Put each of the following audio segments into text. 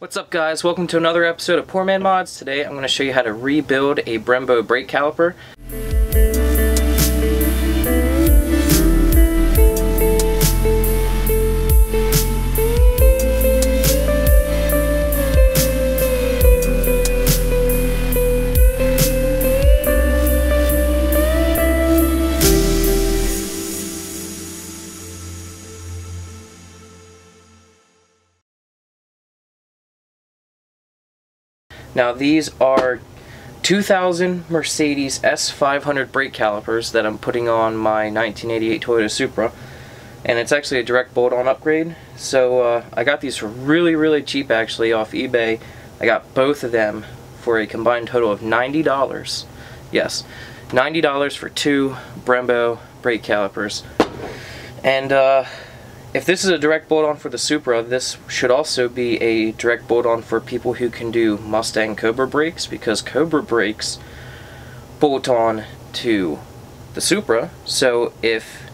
What's up guys, welcome to another episode of Poor Man Mods. Today I'm going to show you how to rebuild a Brembo brake caliper. Now these are 2000 Mercedes S500 brake calipers that I'm putting on my 1988 Toyota Supra. And it's actually a direct bolt-on upgrade. So uh, I got these for really really cheap actually off eBay. I got both of them for a combined total of $90 yes $90 for two Brembo brake calipers. And uh, if this is a direct bolt-on for the Supra, this should also be a direct bolt-on for people who can do Mustang Cobra brakes because Cobra brakes bolt on to the Supra. So if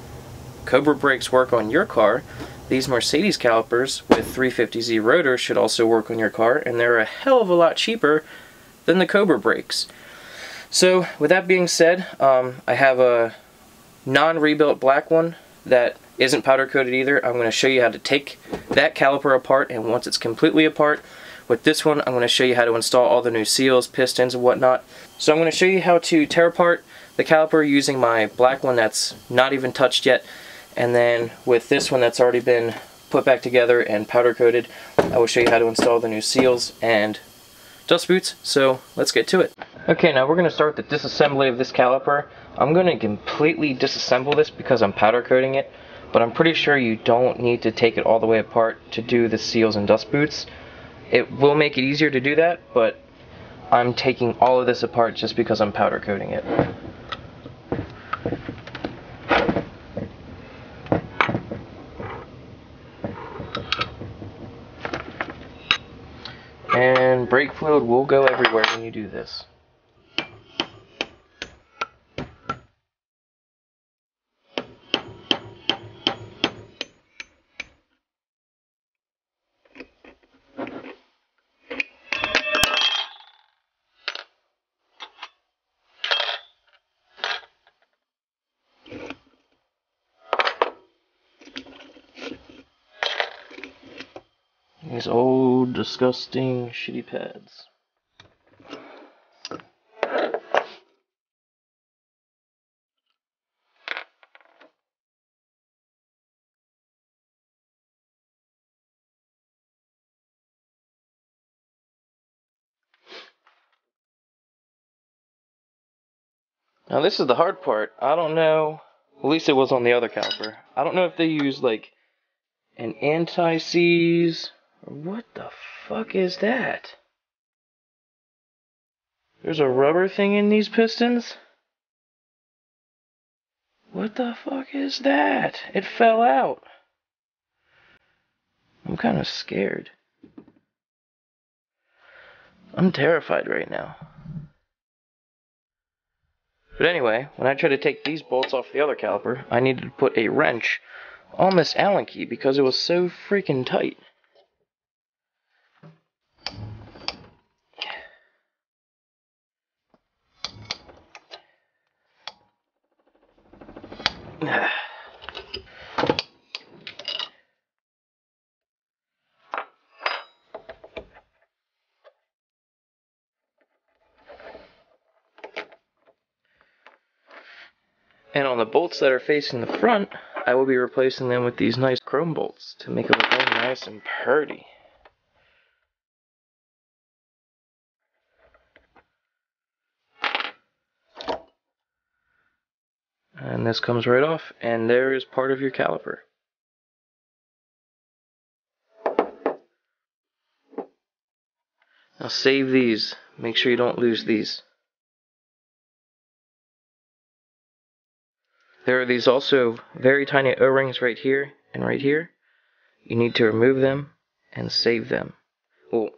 Cobra brakes work on your car, these Mercedes calipers with 350Z rotors should also work on your car and they're a hell of a lot cheaper than the Cobra brakes. So with that being said, um, I have a non-rebuilt black one that isn't powder coated either. I'm going to show you how to take that caliper apart and once it's completely apart with this one I'm going to show you how to install all the new seals, pistons and whatnot. So I'm going to show you how to tear apart the caliper using my black one that's not even touched yet and then with this one that's already been put back together and powder coated I will show you how to install the new seals and dust boots so let's get to it. Okay now we're going to start the disassembly of this caliper. I'm going to completely disassemble this because I'm powder coating it but I'm pretty sure you don't need to take it all the way apart to do the seals and dust boots. It will make it easier to do that, but I'm taking all of this apart just because I'm powder coating it. And brake fluid will go everywhere when you do this. These old, disgusting, shitty pads. Now this is the hard part. I don't know, at least it was on the other caliper. I don't know if they use like an anti-seize what the fuck is that? There's a rubber thing in these pistons? What the fuck is that? It fell out. I'm kind of scared. I'm terrified right now. But anyway, when I tried to take these bolts off the other caliper, I needed to put a wrench on this Allen key because it was so freaking tight. And on the bolts that are facing the front, I will be replacing them with these nice chrome bolts to make it look all nice and pretty. And this comes right off, and there is part of your caliper. Now save these. Make sure you don't lose these. There are these also very tiny O-rings right here and right here. You need to remove them and save them. Well,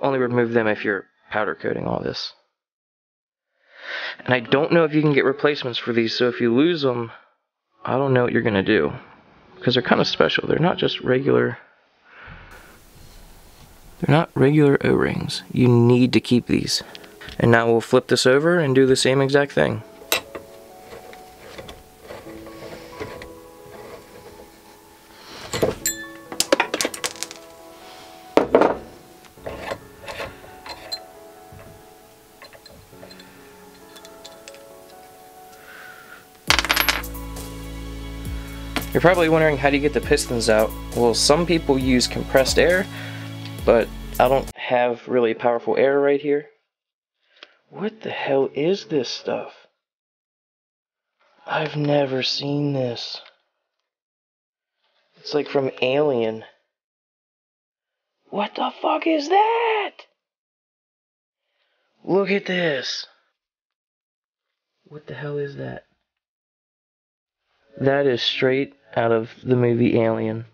only remove them if you're powder coating all this. And I don't know if you can get replacements for these, so if you lose them, I don't know what you're going to do. Because they're kind of special. They're not just regular They're not regular O-rings. You need to keep these. And now we'll flip this over and do the same exact thing. You're probably wondering how do you get the pistons out? Well, some people use compressed air, but I don't have really powerful air right here. What the hell is this stuff? I've never seen this. It's like from Alien. What the fuck is that? Look at this. What the hell is that? That is straight out of the movie Alien.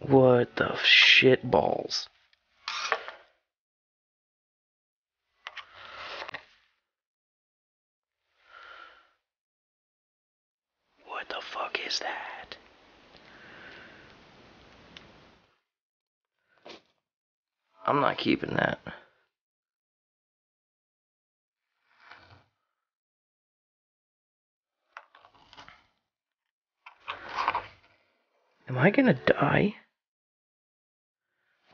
What the shit balls? What the fuck is that? I'm not keeping that. Am I gonna die?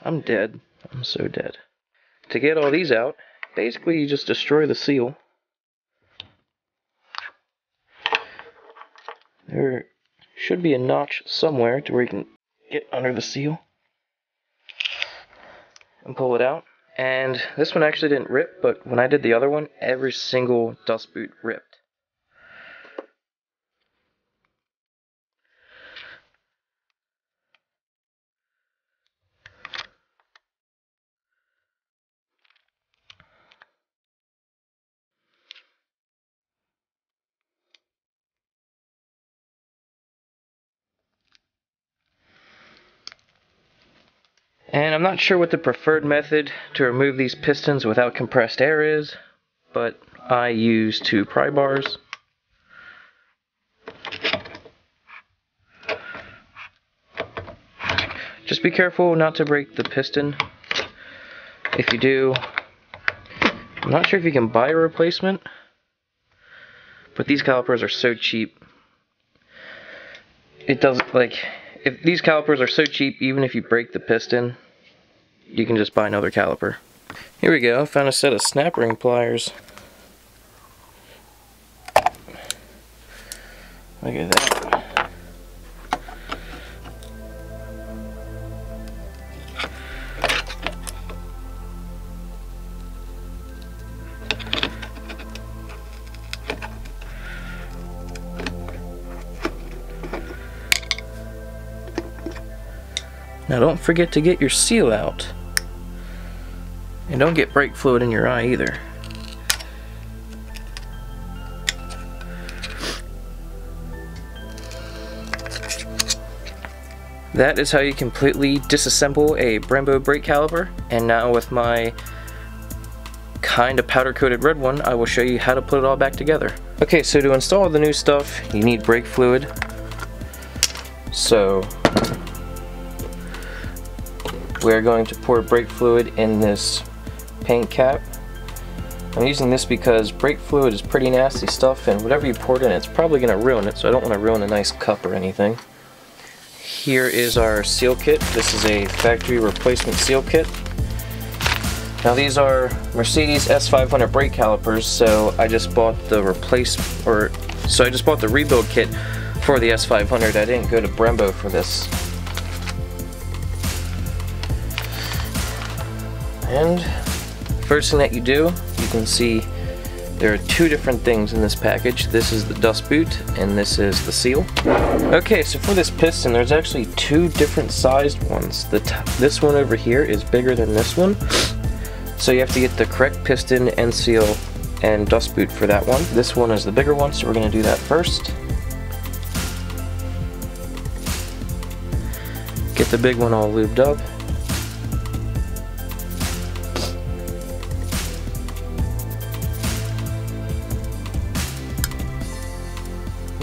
I'm dead. I'm so dead. To get all these out, basically you just destroy the seal. There should be a notch somewhere to where you can get under the seal and pull it out. And this one actually didn't rip, but when I did the other one, every single dust boot ripped. And I'm not sure what the preferred method to remove these pistons without compressed air is, but I use two pry bars. Just be careful not to break the piston. If you do, I'm not sure if you can buy a replacement, but these calipers are so cheap. It does like if these calipers are so cheap, even if you break the piston, you can just buy another caliper. Here we go, found a set of snap ring pliers. Look at that. Now don't forget to get your seal out. And don't get brake fluid in your eye either. That is how you completely disassemble a Brembo brake caliper. And now with my kind of powder coated red one, I will show you how to put it all back together. Okay, so to install the new stuff, you need brake fluid. So we're going to pour brake fluid in this paint cap. I'm using this because brake fluid is pretty nasty stuff and whatever you pour it in it's probably going to ruin it so I don't want to ruin a nice cup or anything. Here is our seal kit. This is a factory replacement seal kit. Now these are Mercedes S500 brake calipers so I just bought the replace or so I just bought the rebuild kit for the S500. I didn't go to Brembo for this. And first thing that you do, you can see there are two different things in this package. This is the dust boot and this is the seal. Okay, so for this piston, there's actually two different sized ones. The this one over here is bigger than this one. So you have to get the correct piston and seal and dust boot for that one. This one is the bigger one, so we're gonna do that first. Get the big one all lubed up.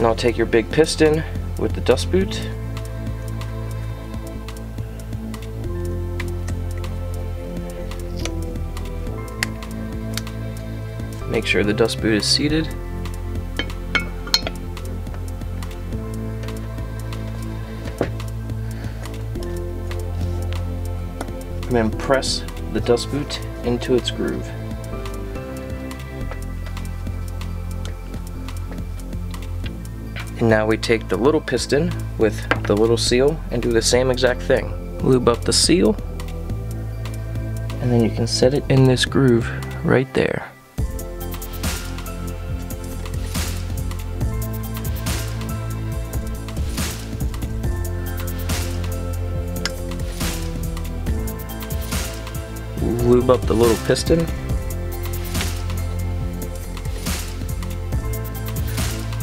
Now take your big piston with the dust boot. Make sure the dust boot is seated. And then press the dust boot into its groove. Now we take the little piston with the little seal and do the same exact thing. Lube up the seal, and then you can set it in this groove right there. Lube up the little piston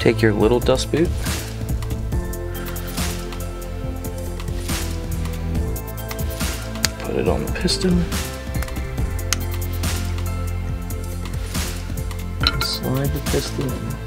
Take your little dust boot. Put it on the piston. Slide the piston in.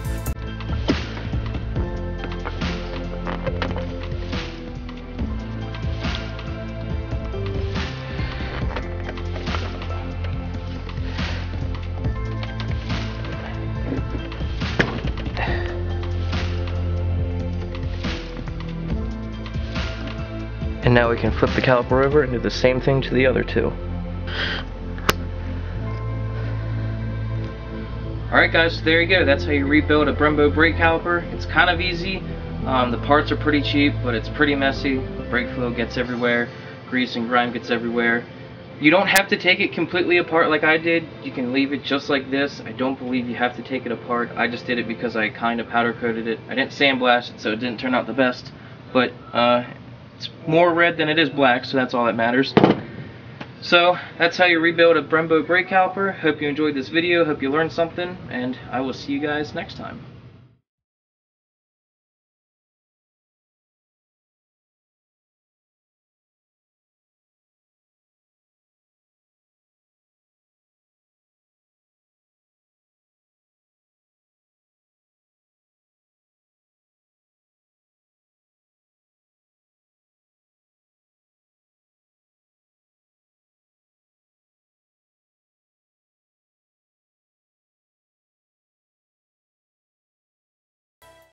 And now we can flip the caliper over and do the same thing to the other two. Alright guys, so there you go. That's how you rebuild a Brembo brake caliper. It's kind of easy. Um, the parts are pretty cheap, but it's pretty messy. Brake fluid gets everywhere. Grease and grime gets everywhere. You don't have to take it completely apart like I did. You can leave it just like this. I don't believe you have to take it apart. I just did it because I kind of powder coated it. I didn't sandblast it, so it didn't turn out the best. But uh, it's more red than it is black, so that's all that matters. So, that's how you rebuild a Brembo brake caliper. Hope you enjoyed this video, hope you learned something, and I will see you guys next time.